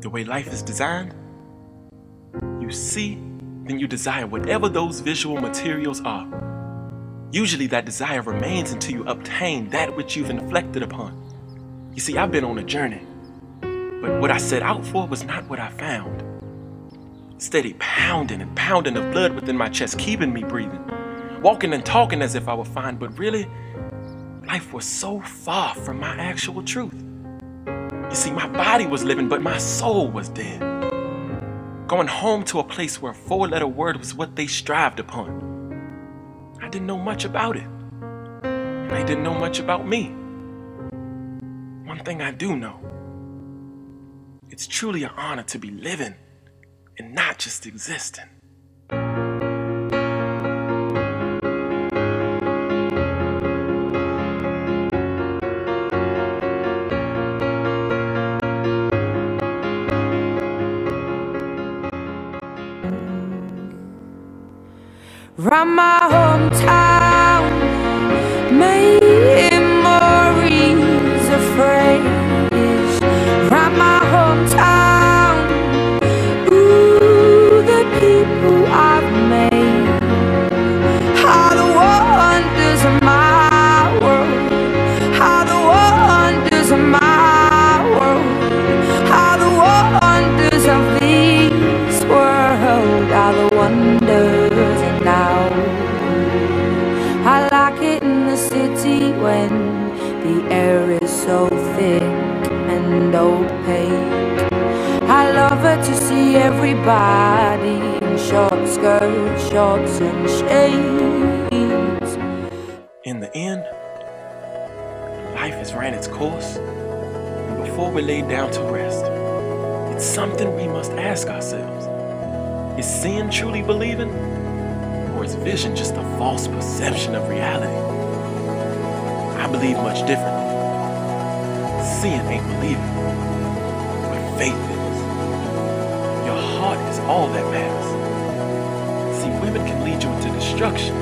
The way life is designed, you see, then you desire whatever those visual materials are. Usually that desire remains until you obtain that which you've inflected upon. You see, I've been on a journey, but what I set out for was not what I found. Steady pounding and pounding of blood within my chest, keeping me breathing. Walking and talking as if I were fine, but really, life was so far from my actual truth. You see, my body was living, but my soul was dead. Going home to a place where a four letter word was what they strived upon. I didn't know much about it. And they didn't know much about me. One thing I do know it's truly an honor to be living and not just existing. From my hometown, memories I love it to see everybody in short skirts, shorts, and shades. In the end, life has ran its course, and before we lay down to rest, it's something we must ask ourselves. Is sin truly believing? Or is vision just a false perception of reality? I believe much differently. Sin ain't believing, but faith is. Your heart is all that matters. See, women can lead you into destruction,